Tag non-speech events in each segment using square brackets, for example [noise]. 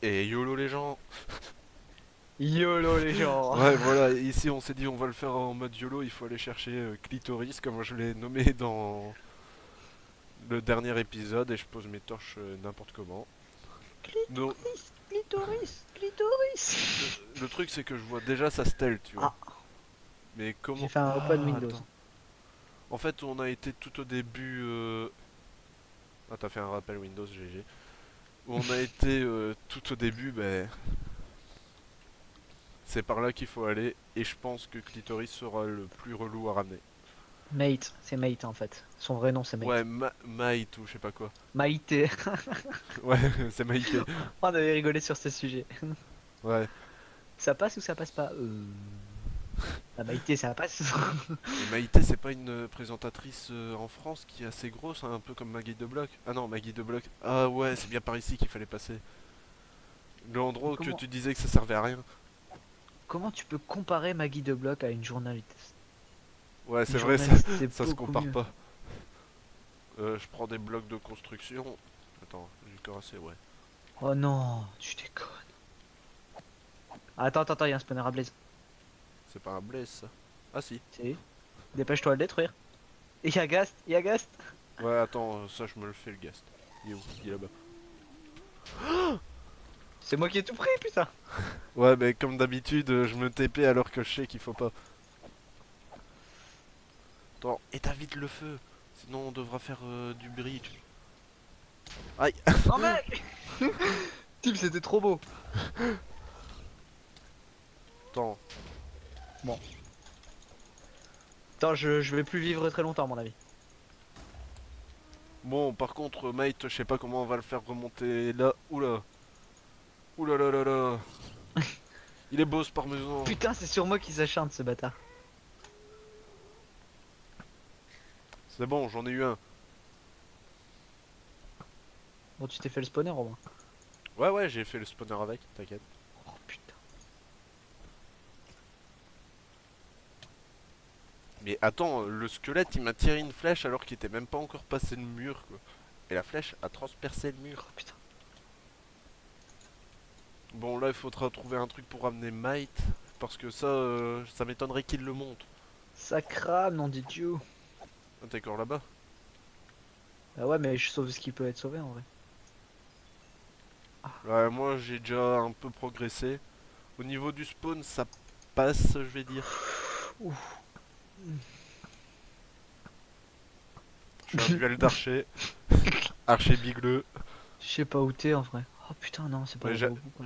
Et YOLO les gens. YOLO les gens. [laughs] Ouais voilà, ici on s'est dit on va le faire en mode YOLO, il faut aller chercher euh, Clitoris comme je l'ai nommé dans le dernier épisode et je pose mes torches euh, n'importe comment. Donc, Clitoris Clitoris le truc c'est que je vois déjà sa stèle, tu vois. Mais comment J'ai fait un open Ah, Windows. attends. En fait, on a été tout au début. euh, Ah, t'as fait un rappel Windows, GG. Où on a été euh, tout au début, ben. C'est par là qu'il faut aller, et je pense que Clitoris sera le plus relou à ramener. Mate, c'est Mate en fait. Son vrai nom c'est Mate. Ouais, Ma Maït ou je sais pas quoi. Maïté. [laughs] Ouais, [laughs] c'est Maïté. [laughs] On avait rigolé sur ce sujet. Ouais. Ça passe ou ça passe pas euh... La Maïté ça passe. Et Maïté, c'est pas une euh, présentatrice euh, en France qui est assez grosse, hein, un peu comme Maggie de Bloc. Ah non, Maggie de Bloc. Ah ouais, c'est bien par ici qu'il fallait passer. L'endroit que tu disais que ça servait à rien. Comment tu peux comparer Maggie de Bloc à une journaliste? Ouais, c'est vrai, ça, se compare mieux. pas. Euh, je prends des blocs de construction. Attends, j'ai corps assez, ouais. Oh non, tu déconnes. Attends, attends, attends, il y a un spawner à blaze. C'est pas un blaze ça. Ah si. Si. Dépêche-toi à le détruire. Et y'a Gast, y'a Gast. Ouais, attends, ça je me le fais le gast. Il est où? Il est là-bas. [gasps] C'est moi qui ai tout pris, putain. Ouais, mais comme d'habitude, je me TP alors que je sais qu'il faut pas. Attends, éteins vite le feu. Sinon on devra faire euh, du bridge. Aïe [laughs] Oh mec [laughs] Tim, c'était trop beau. Attends. Attends, je, je vais plus vivre très longtemps, à mon avis. Bon, par contre, mate, je sais pas comment on va le faire remonter là. Oula. Oula là là là. [laughs] Il est beau ce parmesan. Putain, c'est sur moi qu'il s'acharne, ce bâtard. C'est bon, j'en ai eu un. Bon, tu t'es fait le spawner, au moins. Ouais, ouais, j'ai fait le spawner avec, t'inquiète. Oh putain. Mais attends, le squelette il m'a tiré une flèche alors qu'il était même pas encore passé le mur quoi. Et la flèche a transpercé le mur. Oh putain. Bon là il faudra trouver un truc pour ramener Might. Parce que ça, euh, ça m'étonnerait qu'il le monte. Ça crame, nom de Dieu. Ah, T'es encore là-bas Ah ouais, mais je sauve ce qui peut être sauvé en vrai. Ouais, moi j'ai déjà un peu progressé. Au niveau du spawn ça passe je vais dire. Je fais un duel d'archer. [laughs] Archer bigleux. Je sais pas où t'es en vrai. Oh putain, non, c'est pas Ouais,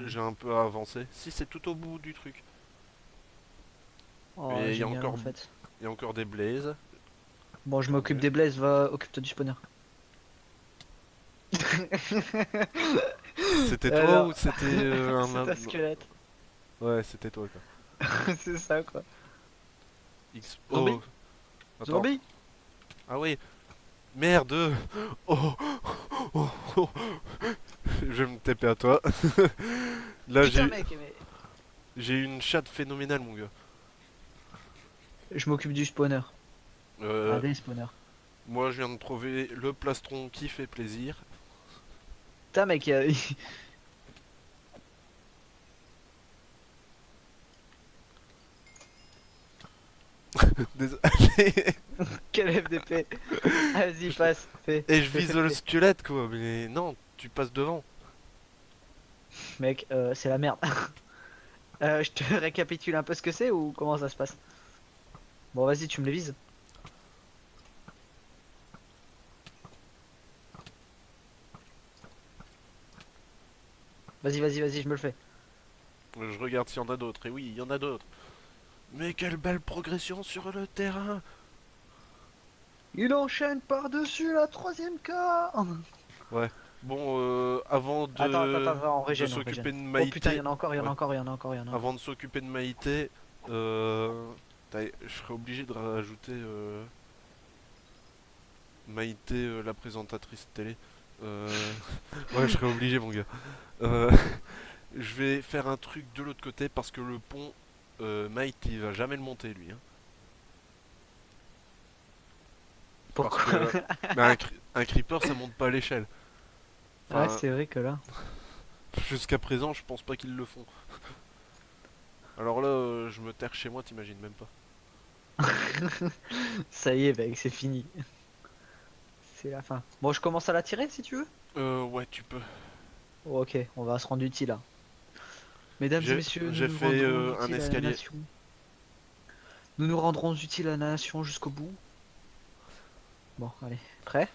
j'ai un peu avancé. Si c'est tout au bout du truc. Oh, mais il y a génial, encore- en fait. Il y a encore des blazes. Bon, je m'occupe Ouais. des blazes, va, occupe-toi du spawner. [laughs] C'était toi Alors, ou c'était euh, [laughs] un un squelette. Ouais, c'était toi quoi. [laughs] c'est ça quoi. X. Zombie Oh. Zombie Ah oui. Merde. Oh. Oh, oh. Je vais me taper à toi. Là j'ai mais... j'ai une chatte phénoménale mon gars. Je m'occupe du spawner. Euh, Ah, des spawners. moi je viens de trouver le plastron qui fait plaisir. Putain, mec, euh, [laughs] Désolé. [laughs] quel FDP Vas-y, passe, fais. Et je fais, vise fais, le fais. squelette quoi. Mais non, tu passes devant. Mec, euh, c'est la merde. [laughs] Euh, je te récapitule un peu ce que c'est ou comment ça se passe? Bon, vas-y, tu me les vises. Vas-y, vas-y, vas-y, je me le fais. Je regarde s'il y en a d'autres. Et oui, il y en a d'autres. Mais quelle belle progression sur le terrain. Il enchaîne par-dessus la troisième carte Bon, euh, avant de, Attends, attends, attends, on de régène, on s'occuper de Oh Maïté, putain, il y en a encore, il y en a Ouais. encore, il y en a encore, il y en a encore. avant de s'occuper de Maïté, euh, je serais obligé de rajouter euh, Maïté, euh, la présentatrice télé. Euh, ouais, je serais obligé, mon gars. Euh, [laughs] je vais faire un truc de l'autre côté parce que le pont euh, Mate il va jamais le monter lui. Hein. Pourquoi Parce que, [laughs] mais un, creeper ça monte pas à l'échelle. Ouais, Enfin, c'est vrai que là. Jusqu'à présent je pense pas qu'ils le font. Alors là euh, je me terre chez moi t'imagines même pas. [laughs] Ça y est, mec, c'est fini. C'est la fin. Bon, je commence à la tirer si tu veux. Euh ouais tu peux. Oh, ok, on va se rendre utile là. Mesdames et messieurs, nous j'ai nous fait, rendrons euh, un utiles à la escalier. nation. Nous nous rendrons utiles à la nation jusqu'au bout. Bon, allez, prêt?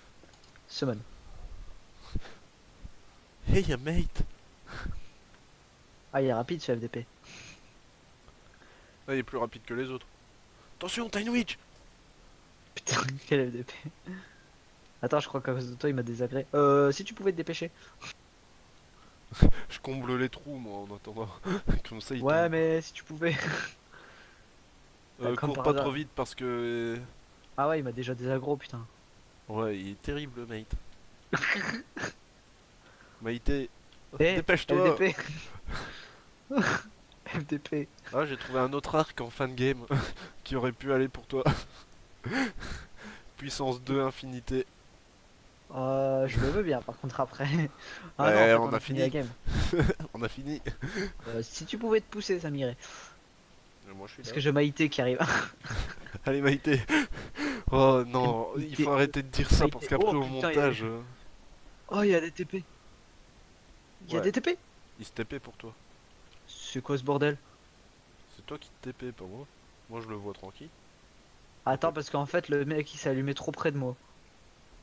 Summon. Hey Mate Ah, il est rapide ce FDP. Ah, il est plus rapide que les autres. Attention t'as une witch Putain, [laughs] quel FDP. Attends, je crois qu'à cause de toi, il m'a désagré. Euh, si tu pouvais te dépêcher. [laughs] Je comble les trous moi en attendant. [laughs] Comme ça il Ouais, tombe. mais si tu pouvais. Euh, [laughs] comme cours pas hasard. trop vite parce que... Ah ouais, il m'a déjà désaggro, putain. Ouais il est terrible Mate. Maïté, Eh, dépêche-toi FDP. FDP. Ah, j'ai trouvé un autre arc en fin de game qui aurait pu aller pour toi. Puissance 2 infinité. Euh, je le veux bien, par contre, après. Ah Ouais, en fait, on a fini. la game. [laughs] On a fini. Euh, si tu pouvais te pousser, ça m'irait. Euh, Moi je suis Parce là. que j'ai Maïté qui arrive. [laughs] Allez Maïté. Oh non, il faut arrêter de dire ça Maïté. parce qu'après Oh, au putain, il y a- montage, euh, Oh, il y a des TP. Il y a Ouais. des TP il se TP pour toi. C'est quoi ce bordel C'est toi qui te TP, pas moi. Moi je le vois tranquille. Attends, parce qu'en fait, le mec il s'est allumé trop près de moi.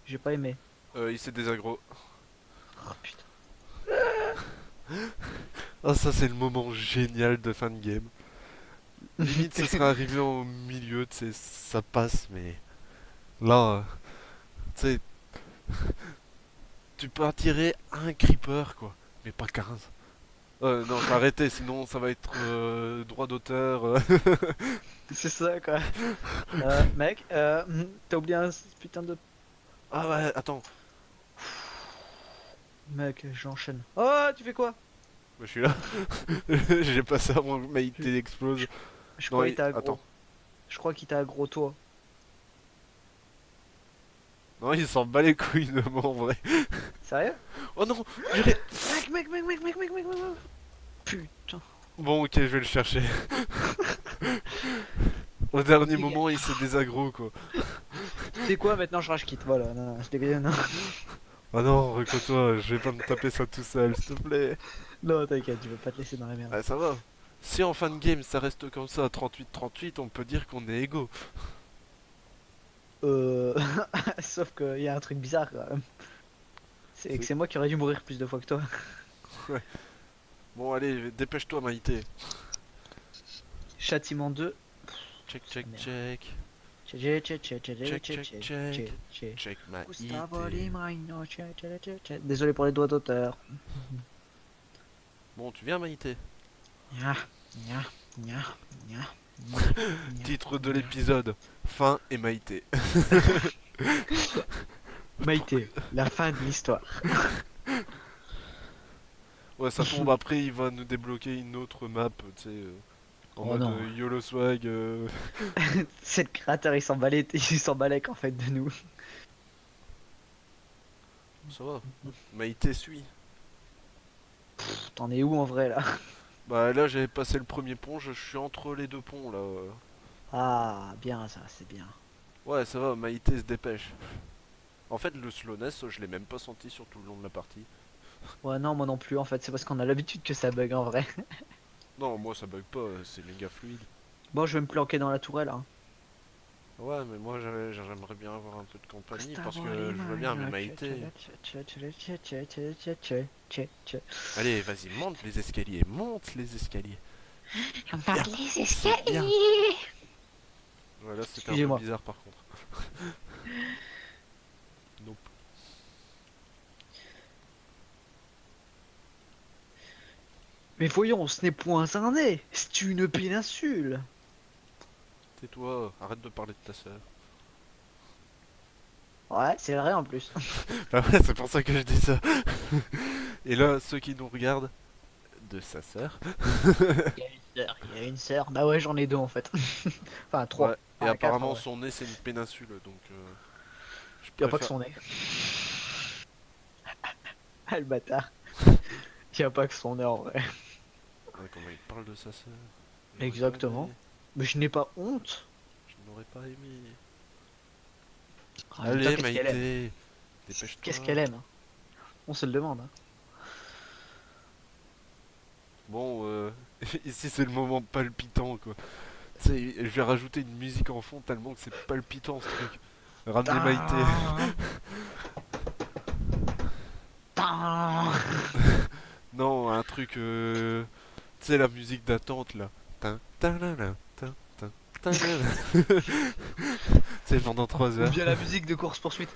J'ai pas aimé. Euh, il s'est désaggro. Oh putain. [laughs] Ah ça c'est le moment génial de fin de game. Limite ce serait arrivé au milieu, tu sais, ça passe, mais là, euh, tu sais, tu peux attirer un creeper quoi, mais pas 15. Euh, non, faut arrêter, sinon ça va être euh, droit d'auteur. euh. [laughs] C'est ça quoi. [laughs] euh, mec, euh, hmm, t'as oublié un putain de. Ah ouais, attends, Mec, j'enchaîne. Oh, tu fais quoi? Bah, Je suis là. [laughs] J'ai pas ça, mon maïté explose. Je, crois qu'il t'a aggro. Attends. Je crois qu'il t'a aggro toi. Non, il s'en bat les couilles de moi en vrai. Sérieux? Oh non Mec, mec, mec, mec, mec, mec, mec, mec, Putain. Bon, ok, je vais le chercher. Au dernier moment, il s'est désaggro quoi. Tu quoi, maintenant je rage quitte. Voilà, non, non, je dégage. Ah non, reco-toi, je vais pas me taper ça tout seul, s'il te plaît. non t'inquiète, je vais pas te laisser dans la merde. Ah, ça va. Si en fin de game ça reste comme ça, 38-38, on peut dire qu'on est égaux. Euh... [laughs] Sauf qu'il y a un truc bizarre quand même. C'est que C'est- moi qui aurais dû mourir plus de fois que toi. [laughs] Bon, allez, dépêche-toi, Maïté. Châtiment 2. Check, check, Merde. check. Désolé pour les doigts d'auteur. Bon, tu viens, Maïté. Titre de l'épisode Fin et Maïté. Maïté, la fin de l'histoire. ouais, ça tombe après, il va nous débloquer une autre map, tu sais en Oh mode non. euh, YOLO Swag. euh, [laughs] C'est le créateur, il s'emballait, il s'emballait en fait de nous. Ça va. Maïté suit. T'en es où en vrai là? Bah là, j'avais passé le premier pont, je suis entre les deux ponts là. Ah, bien ça, c'est bien. Ouais, ça va, Maïté se dépêche. En fait, le slowness, je l'ai même pas senti sur tout le long de la partie. Ouais, non, moi non plus en fait, c'est parce qu'on a l'habitude que ça bug en vrai. [laughs] Non, moi ça bug pas, euh, c'est méga fluide. Bon, je vais me planquer dans la tourelle. Hein. Ouais, mais moi j'avais- j'aimerais bien avoir un peu de compagnie parce que je veux bien, mais Maïté. Allez, vas-y, monte les escaliers, monte les escaliers. On parle les escaliers. Ouais, là c'était un peu bizarre par contre. nope. Mais voyons, ce n'est point un nez, c'est une péninsule. Tais-toi, arrête de parler de ta soeur. Ouais, c'est vrai en plus. [laughs] Bah ouais, c'est pour ça que je dis ça. [laughs] Et là, ceux qui nous regardent, de sa sœur. sœur, il a une sœur. Bah ouais, j'en ai deux en fait. [laughs] enfin, trois. Ouais, Et Ah, quatre, apparemment, ouais. son nez, c'est une péninsule, donc. euh, je Y a pas que son nez. ah le bâtard. A pas que son nez en vrai. Ouais, comment il parle de sa sœur. Exactement. Mais je n'ai pas honte. Je n'aurais pas aimé. Ah, Allez, qu'est-ce qu'elle aime Maïté. Qu'est-ce qu'elle aime hein On se le demande. hein. Bon, euh, [laughs] ici c'est le moment palpitant quoi. Tu sais, je vais rajouter une musique en fond tellement que c'est palpitant ce truc. Ramenez Maïté. Non, un truc. Euh... Tu sais, la musique d'attente là. [laughs] C'est pendant 3 heures. Ou bien la musique de course poursuite.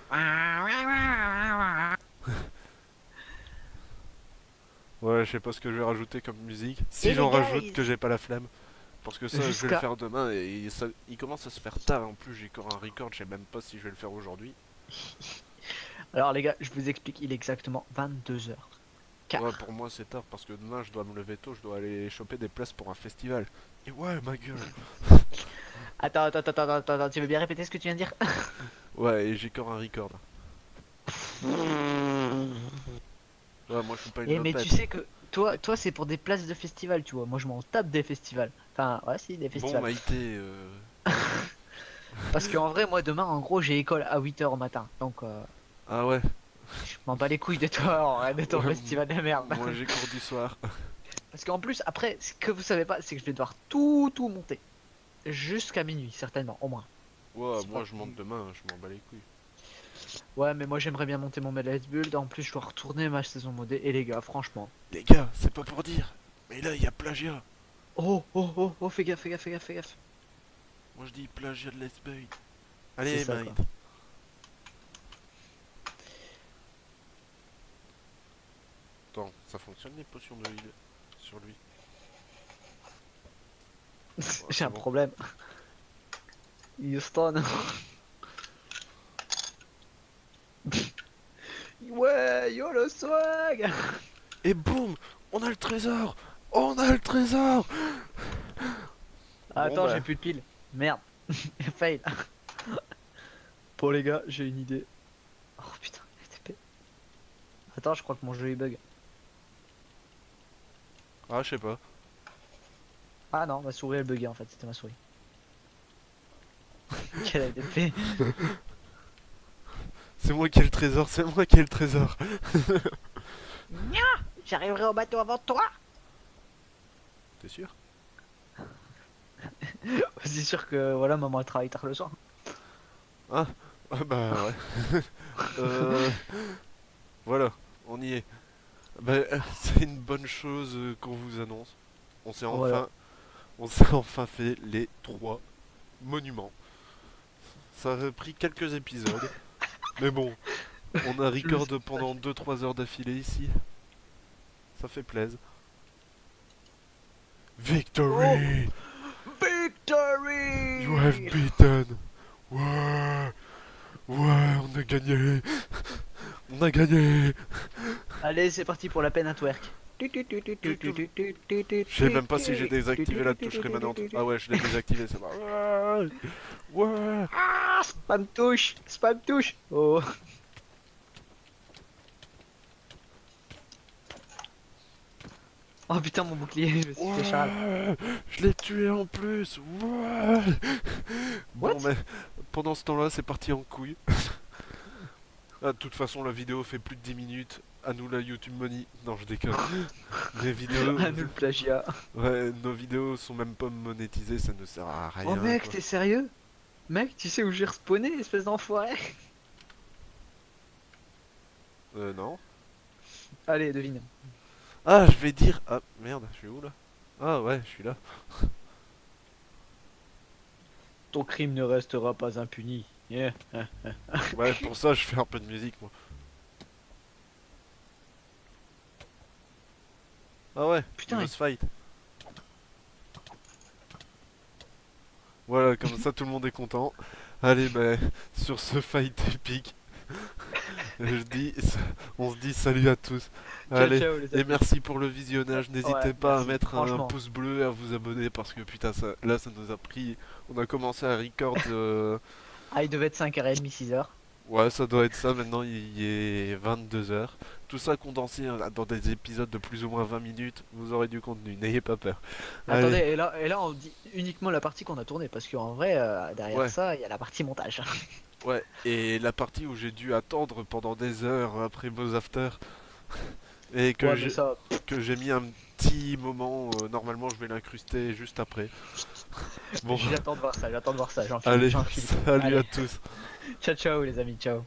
ouais, je sais pas ce que je vais rajouter comme musique. Si j'en rajoute, que j'ai pas la flemme. Parce que ça, je vais le faire demain et il commence à se faire tard. En plus, j'ai encore un record, je sais même pas si je vais le faire aujourd'hui. Alors, les gars, je vous explique, il est exactement 22 heures. Ouais, pour moi, c'est tard parce que demain, je dois me lever tôt, je dois aller choper des places pour un festival. Et ouais, ma gueule. [laughs] attends, attends, attends, attends, attends, tu veux bien répéter ce que tu viens de dire? [laughs] Ouais, et j'ai encore un record. [laughs] Ouais, moi je suis pas une eh, et Mais tu sais que toi, toi c'est pour des places de festival, tu vois. Moi je m'en tape des festivals. Enfin, ouais, si, des festivals. Bon, Maïté. Euh... Parce qu'en vrai, moi demain, en gros, j'ai école à 8h au matin. Donc. Euh... Ah ouais je m'en bats les couilles de toi, de ton Ouais, festival de merde. moi j'ai cours du soir. [laughs] Parce qu'en plus, après, ce que vous savez pas, c'est que je vais devoir tout, tout monter. Jusqu'à minuit, certainement, au moins. Ouais, moi pas je monte demain, je m'en bats les couilles. Ouais, mais moi j'aimerais bien monter mon Let's Build. En plus, je dois retourner ma saison modée. Et les gars, franchement. Les gars, c'est pas pour dire, mais là il y a plagiat. Oh, oh, oh, oh, fais gaffe, fais gaffe, fais gaffe, fais gaffe. Moi je dis plagiat de Let's Play. Allez, C'est ça, Maït. quoi. Attends, ça fonctionne les potions de heal sur lui [laughs] J'ai c'est un bon. problème. Houston. [laughs] ouais, yo le swag. Et boum On a le trésor On a le trésor Attends, bah. j'ai plus de piles. Merde. [laughs] Fail. bon les gars, j'ai une idée. Oh putain, FTP. Attends, je crois que mon jeu il bug. Ah, je sais pas. Ah non, ma souris elle buguait en fait, c'était ma souris. [laughs] Quelle FTP. [laughs] C'est moi qui ai le trésor, c'est moi qui ai le trésor. [laughs] J'arriverai au bateau avant toi. T'es sûr? C'est sûr que voilà, maman elle travaille tard le soir. Ah bah ouais. euh... Voilà, on y est. Bah, [laughs] c'est une bonne chose euh, qu'on vous annonce. On s'est enfin, on s'est enfin fait les trois monuments. Ça a pris quelques épisodes, mais bon, on a record pendant 2-3 heures d'affilée ici. Ça fait plaisir. Victory! Victory You have beaten! Ouais! Ouais, on a gagné! On a gagné! Allez, c'est parti pour la peine à twerk. Je sais même pas si j'ai désactivé la touche rémanente. Ah ouais, je l'ai désactivé, c'est bon. Ouais! Ah, spam touche, spam touche. Oh. Oh putain mon bouclier, je me suis fait. Ouais! Je l'ai tué en plus! Ouais! Bon, mais pendant ce temps-là, c'est parti en couille. Ah, De toute façon, la vidéo fait plus de 10 minutes. À nous la YouTube Money. Non, je déconne. Les vidéos. Ah nous le plagiat. Ouais, nos vidéos sont même pas monétisées, ça ne sert à rien. Oh mec, t'es sérieux? Mec, tu sais où j'ai respawné, espèce d'enfoiré? Euh, non. Allez, devine. Ah, je vais dire. Ah, merde, je suis où là? Ah, ouais, je suis là. Ton crime ne restera pas impuni. Yeah. Ouais, pour ça, je fais un peu de musique, moi. Ah ouais, Putain, fight. Voilà, comme ça tout le monde est content. Allez, bah, sur ce fight épique, [laughs] je dis, on se dit salut à tous. Ciao, Allez, ciao, les et merci pour le visionnage. N'hésitez Ouais, pas merci, à mettre un pouce bleu et à vous abonner parce que putain, ça, là, ça nous a pris. On a commencé à record. euh, Ah, il devait être 5h30, 6h. Ouais, ça doit être ça. Maintenant, il est 22h. Tout ça condensé hein, dans des épisodes de plus ou moins 20 minutes. Vous aurez du contenu. N'ayez pas peur. Allez. Attendez, et là, et là, on dit uniquement la partie qu'on a tournée parce qu'en vrai, euh, derrière Ouais. ça, il y a la partie montage. [laughs] Ouais, et la partie où j'ai dû attendre pendant des heures après Buzz After. [laughs] Et que Ouais, j'ai ça, mis un petit moment. euh, normalement, je vais l'incruster juste après. [laughs] Bon, j'attends de voir ça, j'attends de voir ça. Allez, salut Allez. à tous. Ciao, ciao, les amis, ciao.